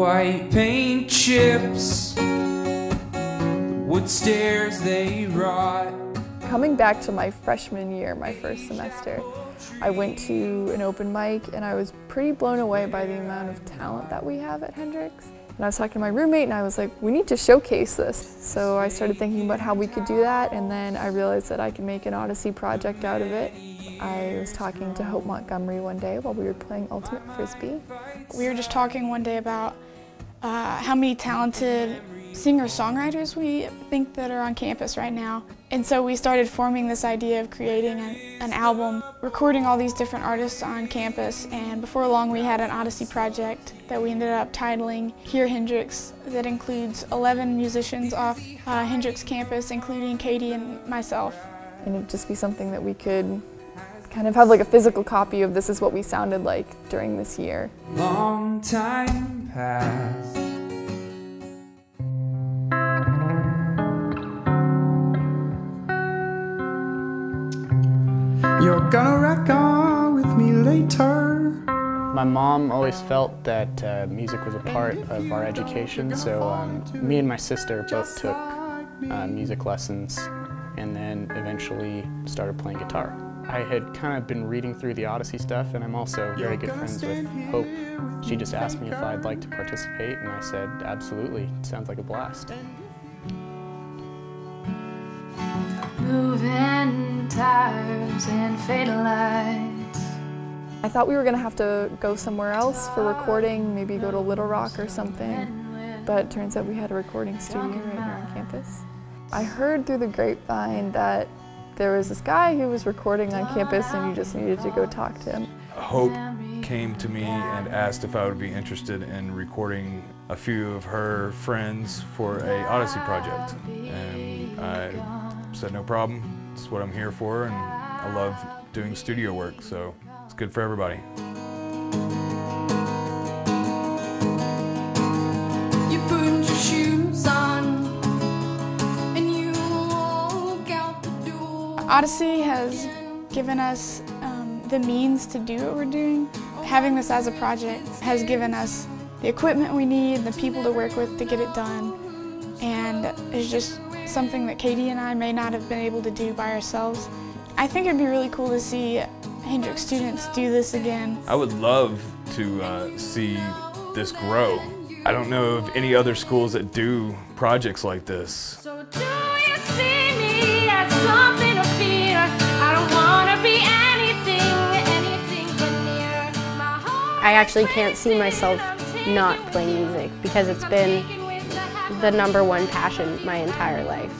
white paint chips, the wood stairs they rot. Coming back to my freshman year, my first semester, I went to an open mic and I was pretty blown away by the amount of talent that we have at Hendrix. And I was talking to my roommate and I was like, we need to showcase this. So I started thinking about how we could do that and then I realized that I could make an Odyssey project out of it. I was talking to Hope Montgomery one day while we were playing Ultimate Frisbee. We were just talking one day about uh, how many talented singer-songwriters we think that are on campus right now. And so we started forming this idea of creating an, an, album, recording all these different artists on campus, and before long we had an Odyssey project that we ended up titling Hear Hendrix that includes 11 musicians off uh, Hendrix campus, including Katie and myself. And it'd just be something that we could kind of have like a physical copy of this is what we sounded like during this year. Long time past. You're gonna wreck on with me later. My mom always felt that uh, music was a part of our education, so um, me and my sister both took uh, music lessons and then eventually started playing guitar. I had kind of been reading through the Odyssey stuff, and I'm also very good friends with Hope. She just asked me if I'd like to participate, and I said, absolutely, it sounds like a blast. Moving tires and fatal lights. I thought we were going to have to go somewhere else for recording, maybe go to Little Rock or something, but it turns out we had a recording studio right here on campus. I heard through the grapevine that there was this guy who was recording on campus and you just needed to go talk to him. Hope came to me and asked if I would be interested in recording a few of her friends for a Odyssey project. And I said no problem, it's what I'm here for and I love doing studio work, so it's good for everybody. Odyssey has given us um, the means to do what we're doing. Having this as a project has given us the equipment we need, the people to work with to get it done, and it's just something that Katie and I may not have been able to do by ourselves. I think it'd be really cool to see Hendrix students do this again. I would love to uh, see this grow. I don't know of any other schools that do projects like this. I actually can't see myself not playing music because it's been the number one passion my entire life.